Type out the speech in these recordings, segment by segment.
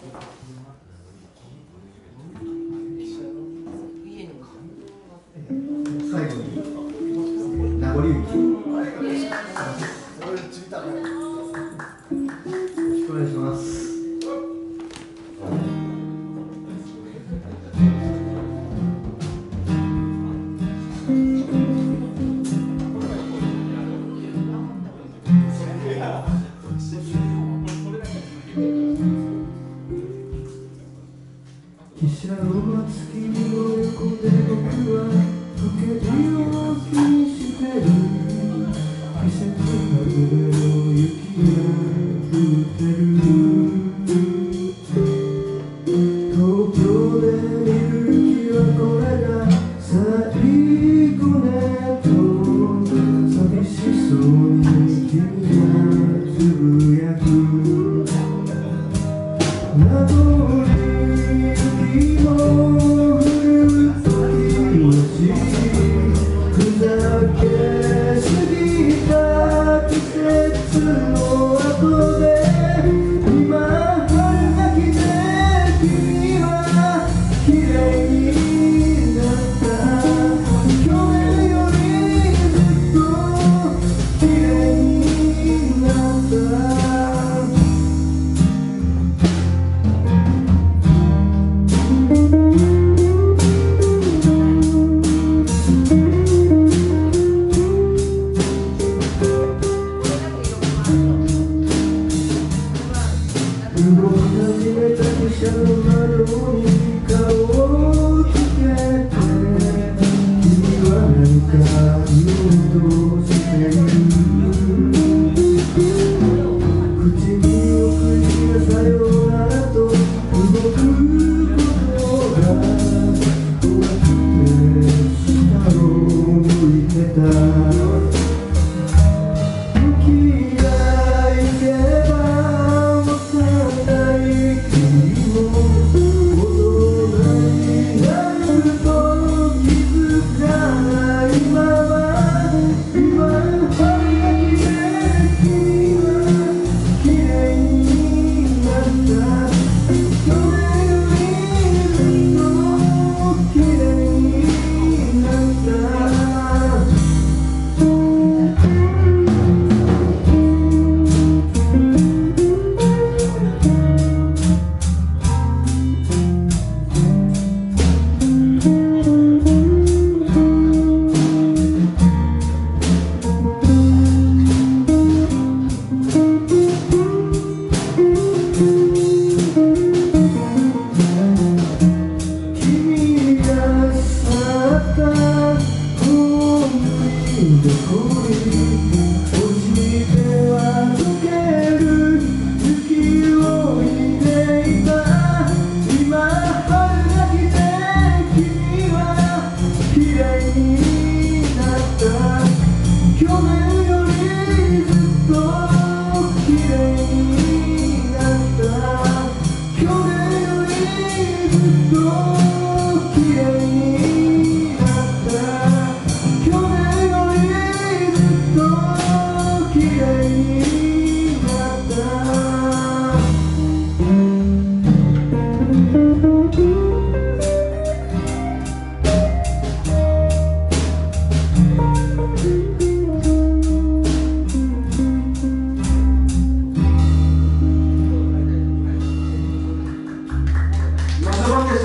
最後に名残雪。汽車は月見を横で僕は時計を気にしてる。Murder, murder, woman. to the glory.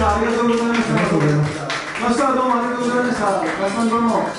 したありがとうございました。マスターどうもありがとうございました。皆さんどうも